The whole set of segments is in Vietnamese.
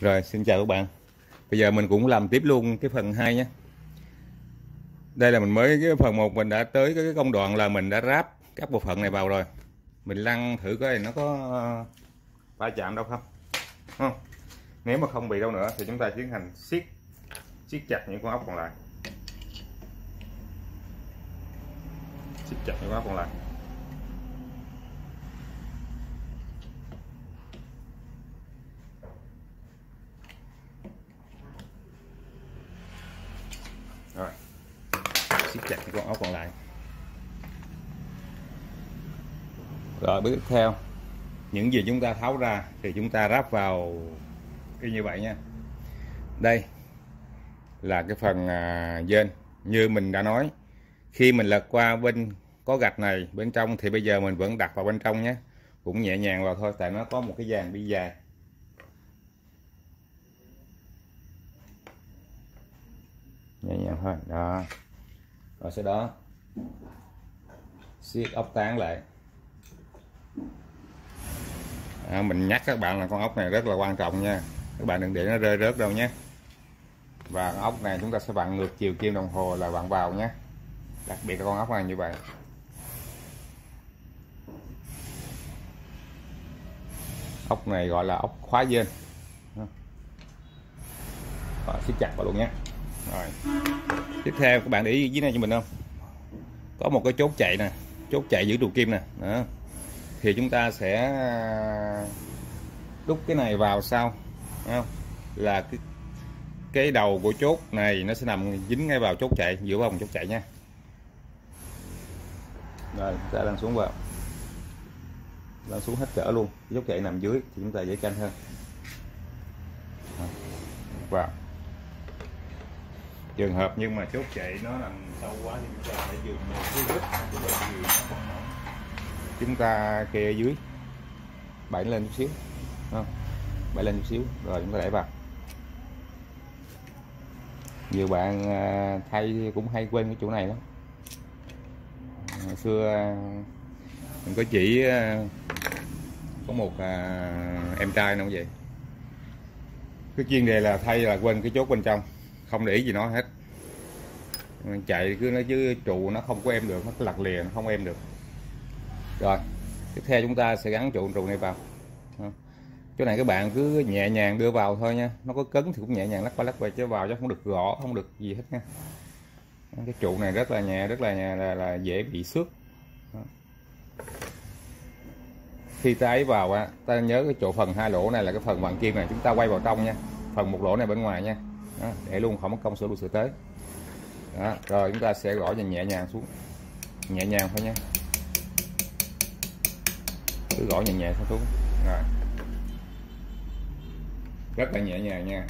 Rồi, xin chào các bạn. Bây giờ mình cũng làm tiếp luôn cái phần 2 nhé. Đây là mình mới, cái phần 1 mình đã tới cái công đoạn là mình đã ráp các bộ phận này vào rồi. Mình lăn thử coi nó có ờ, va chạm đâu không. Không, Nếu mà không bị đâu nữa thì chúng ta tiến hành siết siết chặt những con ốc còn lại. Siết chặt những con ốc còn lại rồi siết chặt cái con ốc còn lại. Rồi bước tiếp theo. Những gì chúng ta tháo ra thì chúng ta ráp vào y như vậy nha. Đây là cái phần à, dên. Như mình đã nói khi mình lật qua bên có gạch này bên trong thì bây giờ mình vẫn đặt vào bên trong nhé. Cũng nhẹ nhàng vào thôi tại nó có một cái dàn bi dài. Nhẹ nhàng thôi đó rồi sau đó siết ốc tán lại. À, mình nhắc các bạn là con ốc này rất là quan trọng nha. Các bạn đừng để nó rơi rớt đâu nhé. Và con ốc này chúng ta sẽ vặn ngược chiều kim đồng hồ là vặn vào nhé. Đặc biệt là con ốc này như vậy. Ốc này gọi là ốc khóa dên. Rồi siết chặt vào luôn nhé rồi. Tiếp theo, các bạn để ý dưới này cho mình không? Có một cái chốt chạy nè, chốt chạy giữ trụ kim nè, đó. Thì chúng ta sẽ à, đúc cái này vào sau không? là cái cái đầu của chốt này nó sẽ nằm dính ngay vào chốt chạy, giữa vòng chốt chạy nha. Rồi ta đang xuống vào. Đang xuống hết cỡ luôn. Chốt chạy nằm dưới thì chúng ta dễ canh hơn. Vào trường hợp nhưng mà chốt chạy nó nằm sâu quá thì chúng ta phải dùng một cái rít nó còn mỏng chúng ta kê ở dưới. Bảy lên chút xíu. Không? Bảy lên chút xíu, rồi chúng ta để vào. Nhiều bạn à, thay, cũng hay quên cái chỗ này lắm. Hồi xưa à, mình có chỉ có một em trai nó vậy. Cái chuyên đề là thay là quên cái chốt bên trong không để ý gì nó hết. Chạy cứ nó chứ trụ nó không có em được nó lật lìa nó không em được. Rồi tiếp theo chúng ta sẽ gắn trụ trụ này vào. Chỗ này các bạn cứ nhẹ nhàng đưa vào thôi nha. Nó có cứng thì cũng nhẹ nhàng lắc qua lắc qua chứ vào chứ không được gõ không được gì hết nha. Cái trụ này rất là nhẹ rất là nhẹ là, là dễ bị xước. Khi ta ấy vào á ta nhớ cái chỗ phần hai lỗ này là cái phần bằng kim này. Chúng ta quay vào trong nha. Phần một lỗ này bên ngoài nha đó, để luôn không có công sửa luôn sửa tới. Đó, rồi chúng ta sẽ gõ nhẹ nhẹ nhàng xuống. Nhẹ nhàng thôi nha. Cứ gõ nhẹ nhẹ thôi xuống. Rồi. Rất là nhẹ nhàng nha.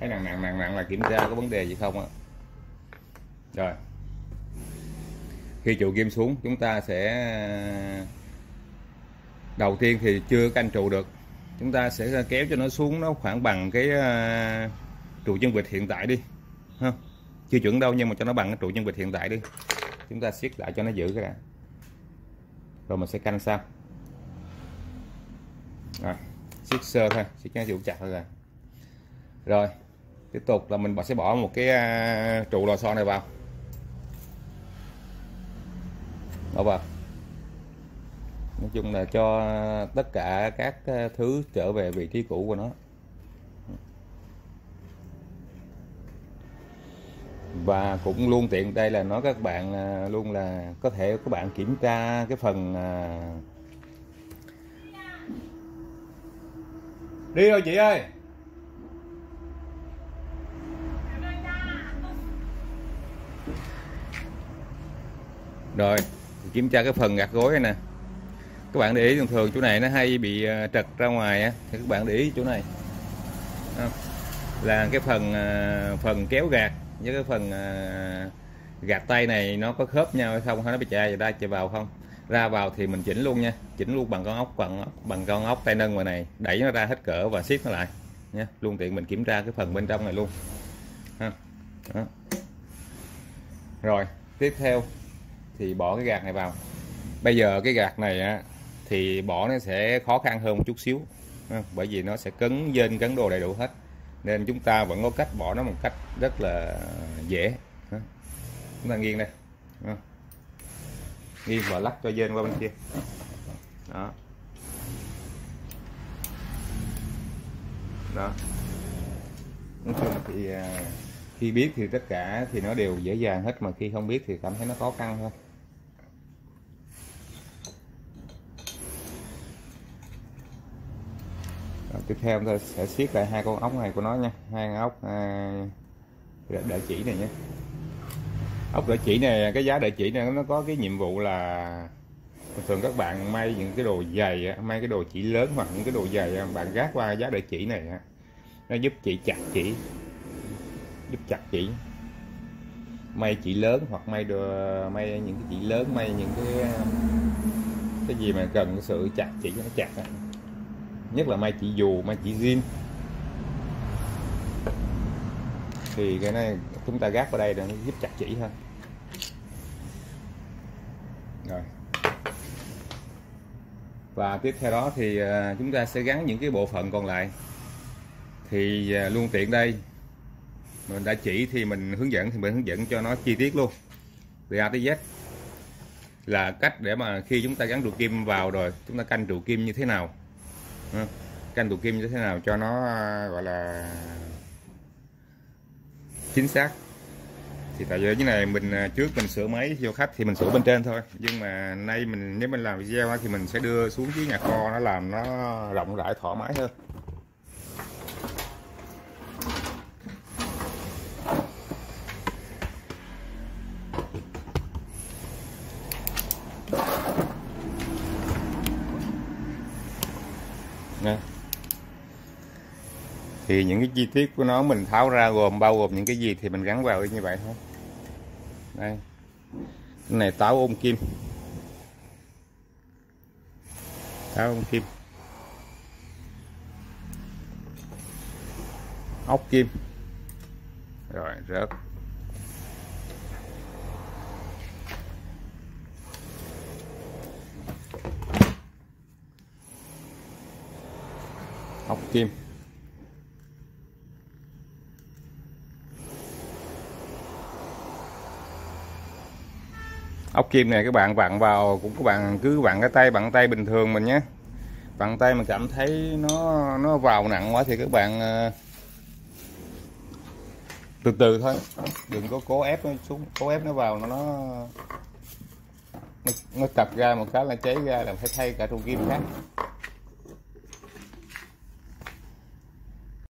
Thấy nặng nặng nặng nặng là kiểm tra có vấn đề gì không á. Rồi. Khi trụ kim xuống chúng ta sẽ đầu tiên thì chưa canh trụ được chúng ta sẽ kéo cho nó xuống nó khoảng bằng cái uh, trụ chân vịt hiện tại đi ha. Chưa chuẩn đâu nhưng mà cho nó bằng cái trụ chân vịt hiện tại đi. Chúng ta siết lại cho nó giữ cái đã. Rồi mình sẽ canh sau. À, siết sơ thôi siết nhanh chịu chặt thôi rồi rồi tiếp tục là mình sẽ bỏ một cái uh, trụ lò xo này vào. Bỏ vào nói chung là cho tất cả các thứ trở về vị trí cũ của nó. Và cũng luôn tiện đây là nói các bạn luôn là có thể các bạn kiểm tra cái phần đi rồi chị ơi. Rồi kiểm tra cái phần gạt gối này nè các bạn để ý thường thường chỗ này nó hay bị ờ, trật ra ngoài á. Thì các bạn để ý chỗ này. Là cái phần ờ, phần kéo gạt với cái phần ờ, gạt tay này nó có khớp nhau hay không hay nó bị chạy ra chạy vào không? Ra vào thì mình chỉnh luôn nha. Chỉnh luôn bằng con ốc bằng bằng con ốc tay nâng ngoài này. Đẩy nó ra hết cỡ và siết nó lại nha. Luôn tiện mình kiểm tra cái phần bên trong này luôn. Ha. Đó. rồi tiếp theo thì bỏ cái gạt này vào. Bây giờ cái gạt này á, thì bỏ nó sẽ khó khăn hơn một chút xíu. Ờ, bởi vì nó sẽ cấn dên cấn đồ đầy đủ hết. Nên chúng ta vẫn có cách bỏ nó một cách rất là dễ. Ờ, chúng ta nghiêng đây. Ờ, nghiêng và lắc cho dên qua bên kia. Đó. Đó. Nói chung thì à, khi biết thì tất cả thì nó đều dễ dàng hết, mà khi không biết thì cảm thấy nó khó khăn thôi theo chúng ta sẽ siết lại hai con ốc này của nó nha hai con ốc à, đợi chỉ này nhé. Ốc đợi chỉ này cái giá đợi chỉ này nó có cái nhiệm vụ là thường các bạn may những cái đồ dày may cái đồ chỉ lớn hoặc những cái đồ dày bạn gác qua giá đợi chỉ này nó giúp chị chặt chỉ giúp chặt chỉ. May chỉ lớn hoặc may đồ may những cái chỉ lớn may những cái cái gì mà cần sự chặt chỉ nó chặt nhất là mai chỉ dù, mai chỉ zin thì cái này chúng ta gác vào đây để nó giúp chặt chỉ hơn rồi. Và tiếp theo đó thì à, chúng ta sẽ gắn những cái bộ phận còn lại. Thì à, luôn tiện đây, mình đã chỉ thì mình hướng dẫn thì mình hướng dẫn cho nó chi tiết luôn. Từ A tới Z. Là cách để mà khi chúng ta gắn trụ kim vào rồi, chúng ta canh trụ kim như thế nào. Ừ. canh tụ kim như thế nào cho nó à, gọi là chính xác. Thì tại vì cái này mình à, trước mình sửa máy cho khách thì mình sửa bên trên thôi. Nhưng mà nay mình, nếu mình làm video thì mình sẽ đưa xuống dưới nhà kho nó làm nó rộng rãi, thoải mái hơn. Thì những cái chi tiết của nó mình tháo ra gồm bao gồm những cái gì thì mình gắn vào như vậy thôi. Đây. Cái này táo ôm kim. Táo ôm kim. Ốc kim. Rồi, rớt. Ốc kim. Ốc kim này các bạn vặn vào cũng các bạn cứ vặn cái tay bằng tay bình thường mình nhé. Vặn tay mà cảm thấy nó nó vào nặng quá thì các bạn ờ, từ từ thôi. Đừng có cố ép nó xuống cố ép nó vào nó nó nó, nó ra một cái là cháy ra là phải thay cả trụ kim khác.